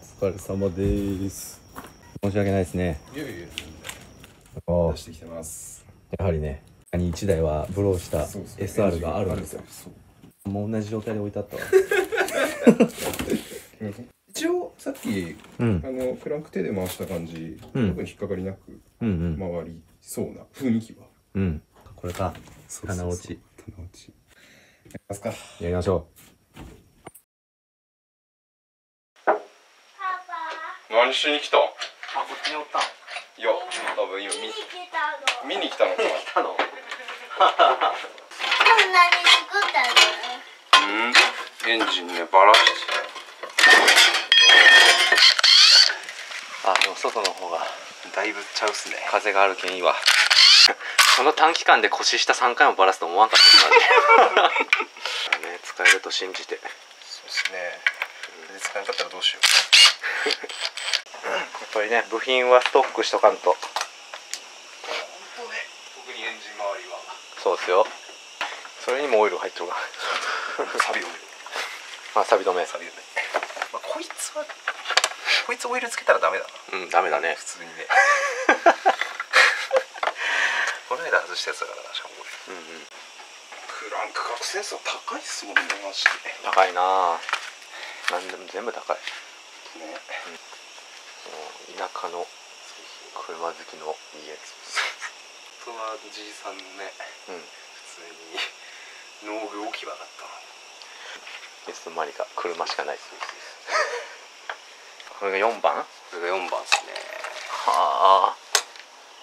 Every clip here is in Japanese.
お疲れ様です。申し訳ないですね。出してきてます。うやはりね他に1台はブローした SR があるんですよ。もう同じ状態で置いてあったわ。一応さっきうん。あのクランク手で回した感じ、うん。特に引っかかりなく回りそうな雰囲気は。うん。これか。棚落ち。棚落ち。やりますか。やりましょ何しに来た？うあこっちにおった。んいや多分今見に来たの。見に来たの。か来たの？こんなに作ったの？うん。エンジンねバラして。あでも外の方がだいぶちゃうっすね。風があるけんいいわ。その短期間で腰下3回もバラすと思わんかったですね。ね使えると信じて。そうですね。全然使えなかったらどうしよやっぱりね部品はストックしとかんと。う本当ね特にエンジン周りは。そうですよ。それにもオイル入っとるかサビオイルあサビ止め。サビオイルまあこいつはこいつオイルつけたらダメだな。うんダメだね。普通にね。この間外したやつだからなしかも。これうんうん。クランク角センサー高いっすもんねマジで。高いなあ。なんでも全部高い。ね。もう田舎の車好きの家本当はじいさんねうん。普通に農具置き場だったの。いつの間にか車しかないこれが4番？はこれが4番ですね。あ。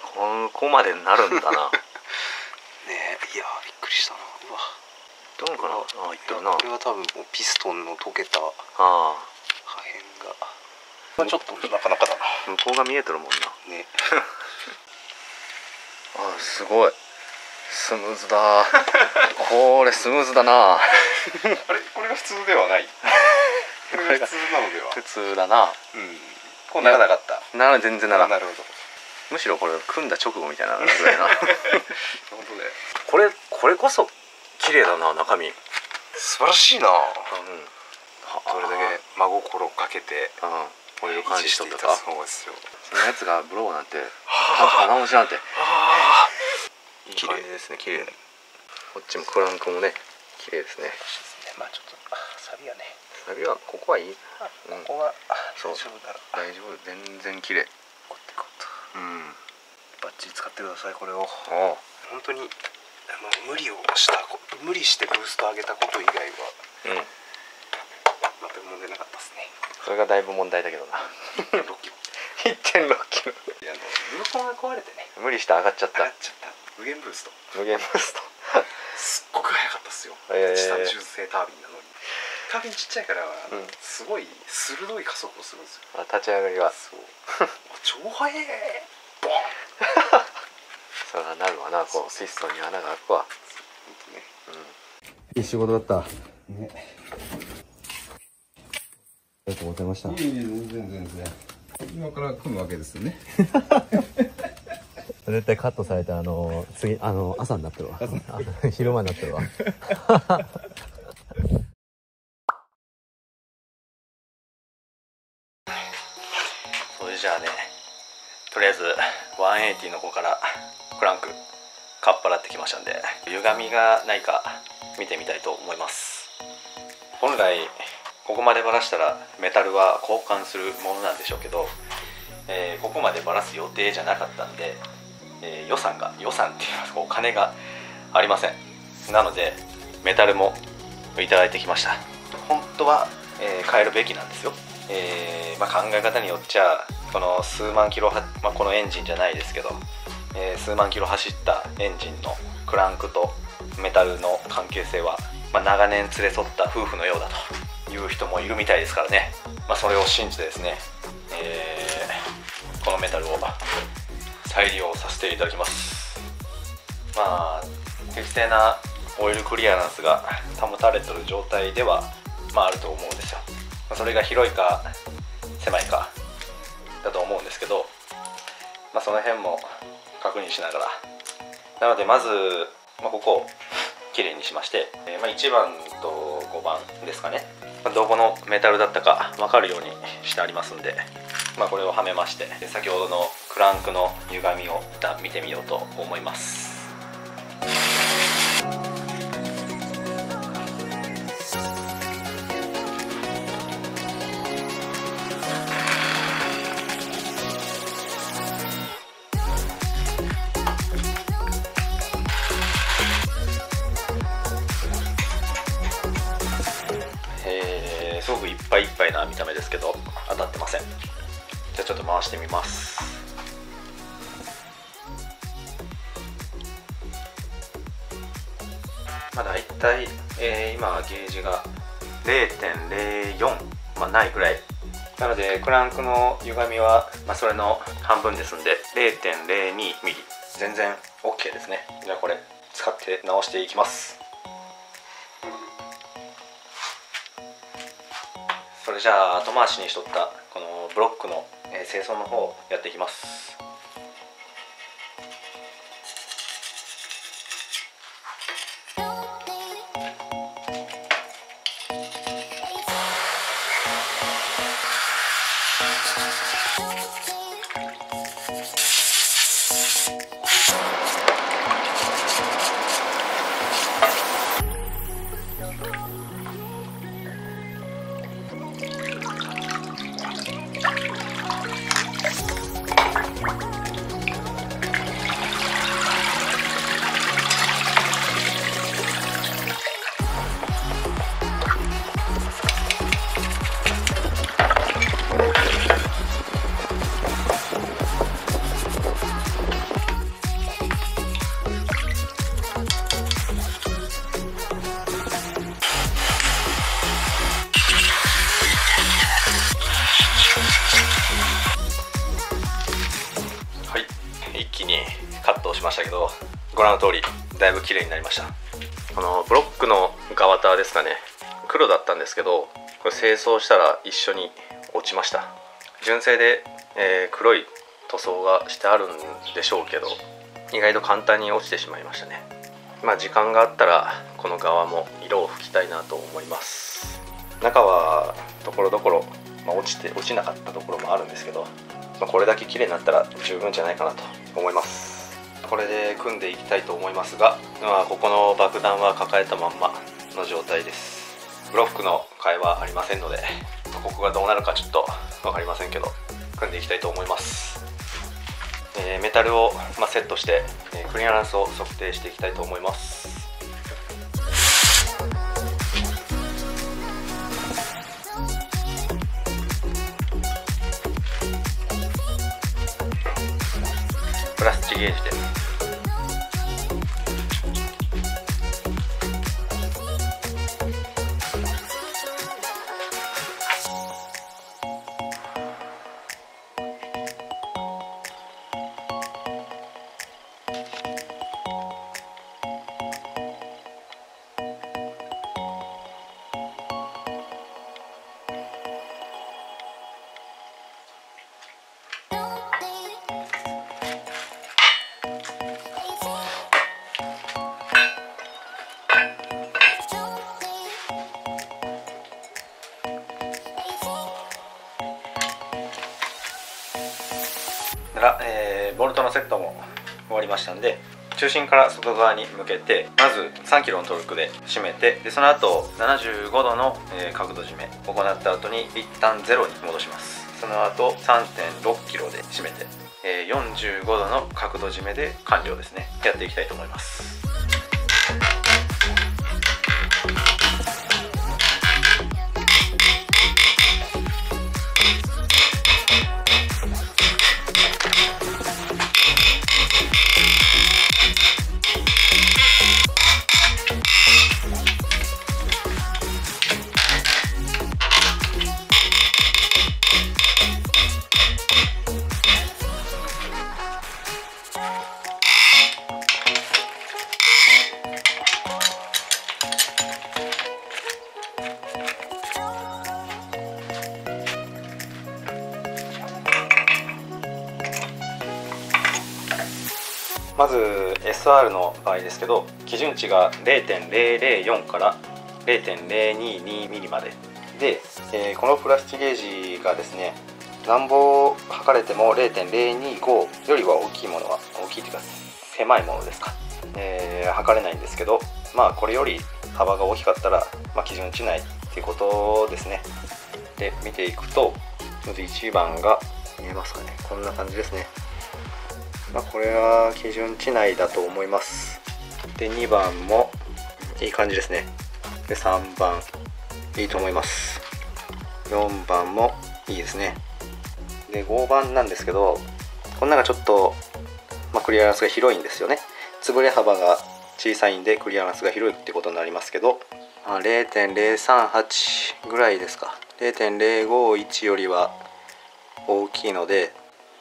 ここまでなるんだな。ねいやびっくりしたな。うわ。どうかな？あいってるな。これは多分もうピストンの溶けた破あ。片がまあちょっとなかなかだな。あ向こうが見えてるもんな。ね。あすごい。スムーズだ。これスムーズだな。あれこれが普通ではない。これが普通なのでは。普通だな。うん。こうならなかった。なら全然ならん。なるほど。むしろこれ組んだ直後みたいなぐらいな。本当ね。これこれこそ綺麗だな中身。うん素晴らしいな。はそれだけ真心かけてうんオイル管理しとった。かそうですよ。そのやつがブローなんて鼻押しなんて。いい綺麗。感じですね綺麗。こっちもクランクもね綺麗ですね。まあちょっとあサビはね。サビはここはいい。うん。ここがそう。大丈夫だろ大丈夫。全然綺麗。こってこっうん。とバッチリ使ってくださいこれを。ああ。本当にあの無理をしたこ無理してブースト上げたこと以外は。うん。全く問題なかったですねそれがだいぶ問題だけどな。6キロ。1.6キロ。いやあのブーコンが壊れてね無理して上がっちゃった。上がっちゃった。無限ブースト。無限ブースト。すっごく速かったっすよ、へーチタン純正タービンなのに。タービンちっちゃいから、ん。すごい鋭い加速をするんですよ。あ立ち上がりがそう。超速えボン。それはなるわなこうピストンに穴が開くわ。本当ね。いい仕事だった。あねりがとうございました。いえいえ全然全然。今から組むわけですよね。絶対カットされてあの次あの朝になってるわ。あ昼間になってるわ。それじゃあねとりあえず180の子からクランクかっぱらってきましたんで歪みがないか見てみたいと思います。本来ここまでバラしたらメタルは交換するものなんでしょうけど、えーここまでバラす予定じゃなかったんで、えー予算が予算っていうのはお金がありません。なのでメタルもいいてきました。本当は、えー変えるべきなんですよ、えまあ、考え方によっちゃこの数万キロは、まあ、このエンジンじゃないですけど、え数万キロ走ったエンジンのクランクとメタルの関係性は、まあ、長年連れ添った夫婦のようだと。いう人もいるみたいですからね、まあ、それを信じてですね、えーこのメタルを再利用させていただきます。まあ適正なオイルクリアランスが保たれてる状態では、まあ、あると思うんですよ。まそれが広いか狭いかだと思うんですけど、まあ、その辺も確認しながら。なのでまず、まあ、ここをきれいにしまして、えーまあ、1番と5番ですかね。どこのメタルだったか分かるようにしてありますんで、まあ、これをはめまして先ほどのクランクの歪みを一旦見てみようと思います。すごくいっぱいいっぱいな見た目ですけど当たってません。じゃあちょっと回してみます。まあ大体、えー今ゲージが0.04、まあ、ないぐらい。なのでクランクの歪みは、まあ、それの半分ですんで0.02ミリ。全然 OK ですね。じゃあこれ使って直していきます。れじゃあ後回しにしとったこのブロックの、清掃の方をやっていきます。だいぶ綺麗になりました。このブロックの側タですかね。黒だったんですけどこれ清掃したら一緒に落ちました。純正で、えー黒い塗装がしてあるんでしょうけど意外と簡単に落ちてしまいましたね。まあ時間があったらこの側も色を拭きたいなと思います。中はところどころ、ま、落ちて落ちなかったところもあるんですけど、まあ、これだけ綺麗になったら十分じゃないかなと思います。これで組んでいきたいと思いますが、まあ、ここの爆弾は抱えたまんまの状態です。ブロックの替えはありませんのでここがどうなるかちょっと分かりませんけど組んでいきたいと思います。えーメタルを、まあ、セットして、えークリアランスを測定していきたいと思います。プラスチゲージでりましたんで中心から外側に向けてまず 3kg のトルクで締めてでその後75度の、角度締め行った後に一旦ゼロに戻します。その後 3.6kg で締めて、45度の角度締めで完了ですね。やっていきたいと思います。まず SR の場合ですけど基準値が0.004から0.022ミリまで。で、えーこのプラスチゲージがですねなんぼ測れても0.025よりは大きいものは大きいというか狭いものですか、えー測れないんですけどまあこれより幅が大きかったら、まあ、基準値内っていうことですね。で見ていくとまず1番が見えますかね。こんな感じですね。まあこれは基準値内だと思います。で2番もいい感じですね。で3番いいと思います。4番もいいですね。で5番なんですけどこの中ちょっと、まあ、クリアランスが広いんですよね。潰れ幅が小さいんでクリアランスが広いってことになりますけど、まあ、0.038ぐらいですか。0.051よりは大きいので、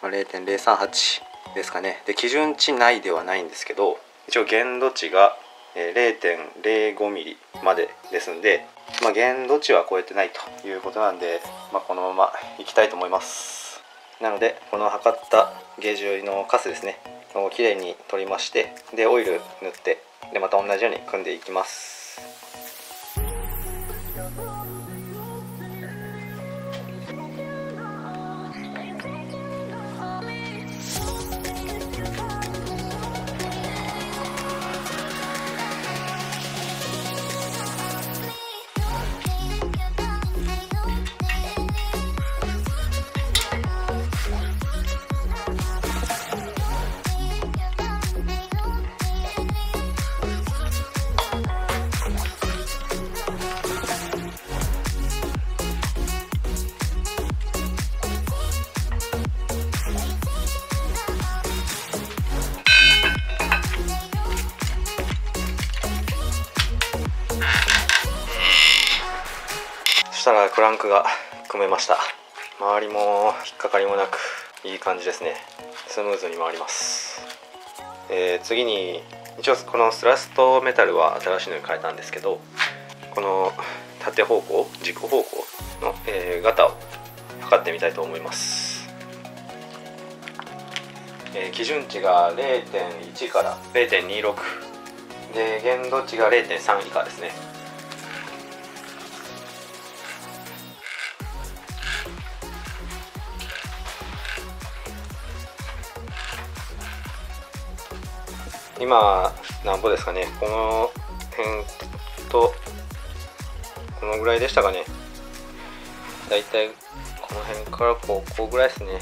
まあ、0.038ですかね。で基準値内ではないんですけど一応限度値が 0.05mm までですんで、まあ、限度値は超えてないということなんで、まあ、このままいきたいと思います。なのでこの測ったゲージ寄りのカスですねをきれいに取りましてでオイル塗ってでまた同じように組んでいきます。クランクが組めました。周りも引っかかりもなくいい感じですね。スムーズに回ります、えー次に一応このスラストメタルは新しいのに変えたんですけどこの縦方向軸方向の、えー、ガタを測ってみたいと思います、えー基準値が0.1から0.26で限度値が0.3以下ですね今なんぼですかね。この辺とこのぐらいでしたかね。だいたいこの辺からここぐらいですね。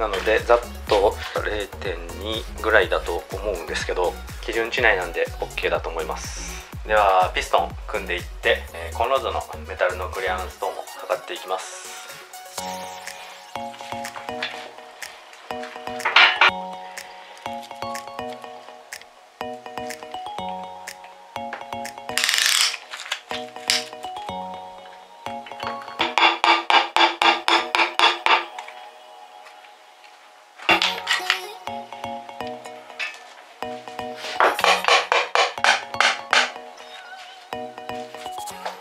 なのでざっと0.2ぐらいだと思うんですけど基準値内なんで OK だと思います。ではピストン組んでいって、えーコンロードのメタルのクリアランス等も測っていきます。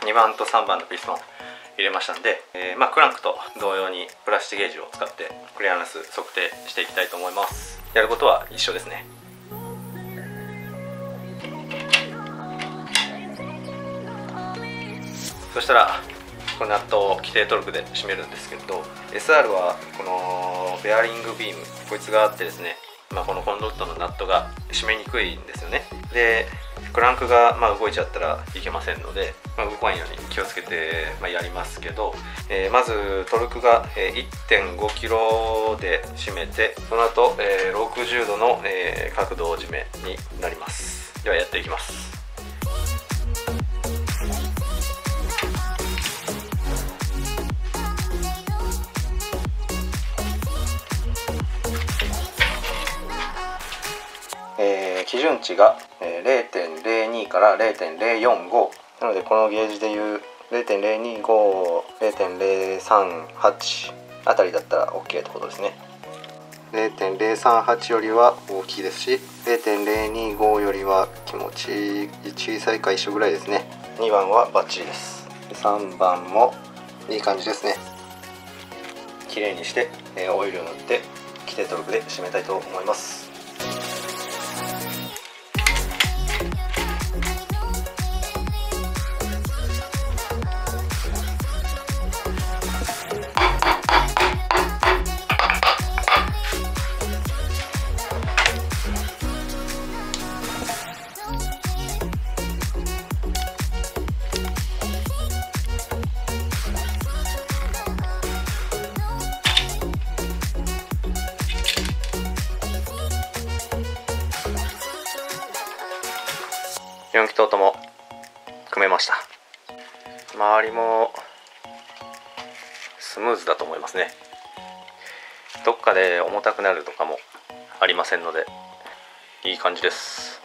2番と3番のピストン入れましたんで、えーまあ、クランクと同様にプラスチゲージを使ってクリアランス測定していきたいと思います。やることは一緒ですね。そしたらこのナットを規定トルクで締めるんですけれど SR はこのベアリングビームこいつがあってですね、まあ、このコンドットのナットが締めにくいんですよね。でクランクがまあ動いちゃったらいけませんので、まあ、動かんように気をつけてまあやりますけど、えーまずトルクがえー 1.5kg で締めてその後、えー60度のえー角度締めになります。ではやっていきます。えー基準値が0.02から0.045なのでこのゲージでいう0.025.038あたりだったら OK ってことですね。0.038よりは大きいですし0.025よりは気持ち小さいか一緒ぐらいですね。2番はバッチリです。3番もいい感じですね。綺麗にして、えーオイルを塗って規定トルクで締めたいと思います4気筒とも組めました。周りもスムーズだと思いますね。どっかで重たくなるとかもありませんのでいい感じです。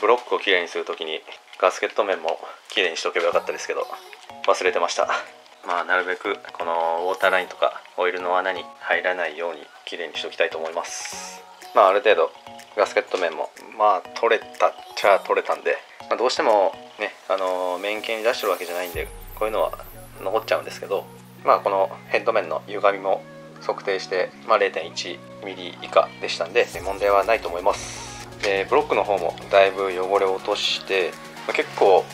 ブロックをきれいにするときにガスケット面もきれいにしとけばよかったですけど忘れてました。まあなるべくこのウォーターラインとかオイルの穴に入らないようにきれいにしておきたいと思います。まあある程度ガスケット面もまあ取れたっちゃ取れたんで、まあ、どうしてもねあの面形に出してるわけじゃないんでこういうのは残っちゃうんですけどまあこのヘッド面の歪みも測定して、まあ、0.1ミリ以下でしたんで問題はないと思います。でブロックの方もだいぶ汚れを落として、まあ、結構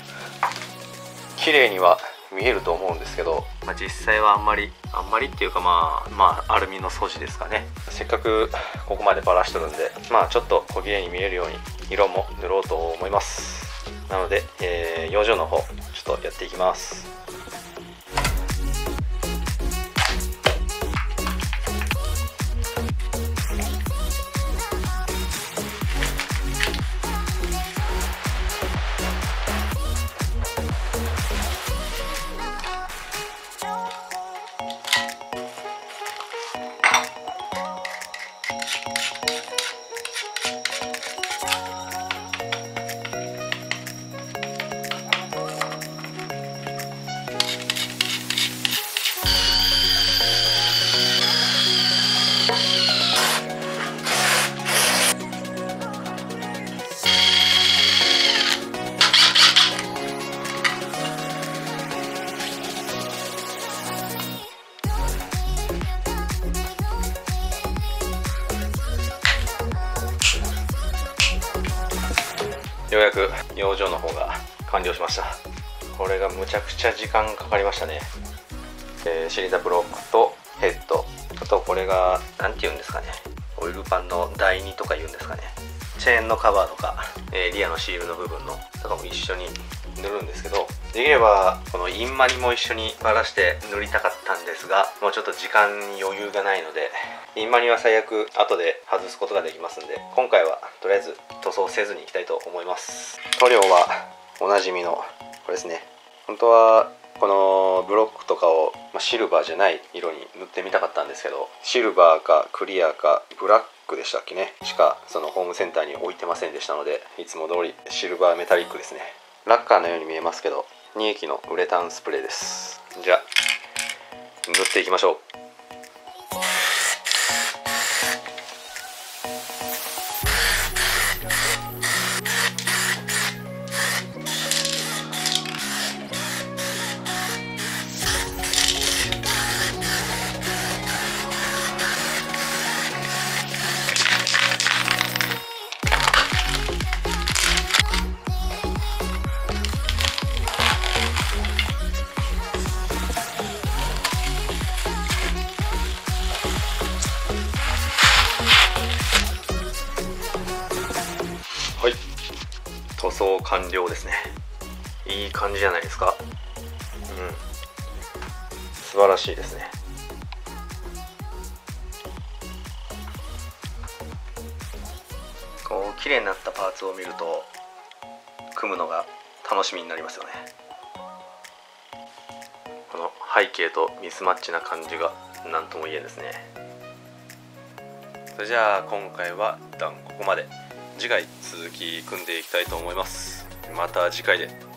綺麗には見えると思うんですけど、まあ、実際はあんまりあんまりっていうかまあまあアルミの素地ですかね。せっかくここまでバラしとるんでまあちょっと小綺麗に見えるように色も塗ろうと思います。なので、えー、養生の方ちょっとやっていきます。ちゃ時間かかりましたね、えーシリダブロックとヘッド。あとこれが何て言うんですかね。オイルパンの第2とか言うんですかね。チェーンのカバーとか、えーリアのシールの部分のとかも一緒に塗るんですけどできればこのインマニも一緒にバラして塗りたかったんですがもうちょっと時間に余裕がないのでインマニは最悪後で外すことができますんで今回はとりあえず塗装せずにいきたいと思います。塗料はおなじみのこれですね。本当はこのブロックとかを、まシルバーじゃない色に塗ってみたかったんですけどシルバーかクリアかブラックでしたっけね。しかそのホームセンターに置いてませんでしたのでいつも通りシルバーメタリックですね。ラッカーのように見えますけど2液のウレタンスプレーです。じゃあ塗っていきましょう。装完了ですね。いい感じじゃないですか。うん。素晴らしいですね。こう綺麗になったパーツを見ると組むのが楽しみになりますよね。この背景とミスマッチな感じが何とも言えんですね。それじゃあ今回は一旦ここまで。次回続き組んでいきたいと思います。また次回で。